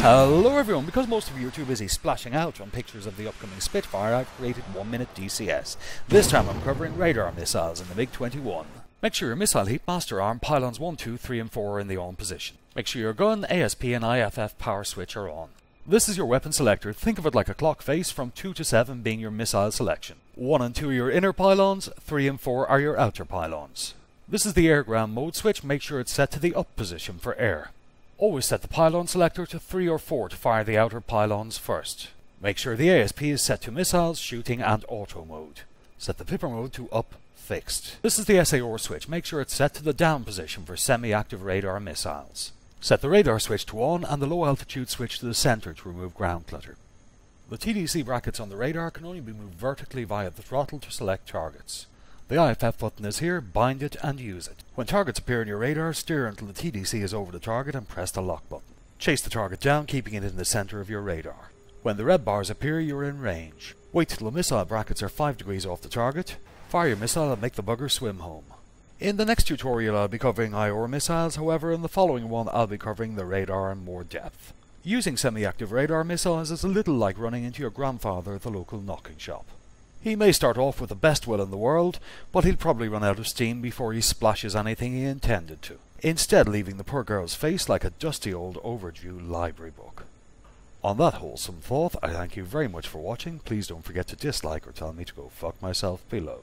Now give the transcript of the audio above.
Hello everyone, because most of you are too busy splashing out on pictures of the upcoming Spitfire, I've created 1 Minute DCS. This time I'm covering radar missiles in the MiG-21. Make sure your missile heat master arm, pylons 1, 2, 3 and 4 are in the on position. Make sure your gun, ASP and IFF power switch are on. This is your weapon selector, think of it like a clock face from 2 to 7 being your missile selection. 1 and 2 are your inner pylons, 3 and 4 are your outer pylons. This is the air ground mode switch, make sure it's set to the up position for air. Always set the pylon selector to 3 or 4 to fire the outer pylons first. Make sure the ASP is set to missiles, shooting and auto mode. Set the pipper mode to up fixed. This is the SAR switch, make sure it's set to the down position for semi-active radar missiles. Set the radar switch to on and the low altitude switch to the center to remove ground clutter. The TDC brackets on the radar can only be moved vertically via the throttle to select targets. The IFF button is here, bind it and use it. When targets appear in your radar, steer until the TDC is over the target and press the lock button. Chase the target down, keeping it in the center of your radar. When the red bars appear, you're in range. Wait till the missile brackets are 5 degrees off the target, fire your missile and make the bugger swim home. In the next tutorial I'll be covering IR missiles, however in the following one I'll be covering the radar in more depth. Using semi-active radar missiles is a little like running into your grandfather at the local knocking shop. He may start off with the best will in the world, but he'll probably run out of steam before he splashes anything he intended to, instead leaving the poor girl's face like a dusty old overdue library book. On that wholesome thought, I thank you very much for watching. Please don't forget to dislike or tell me to go fuck myself below.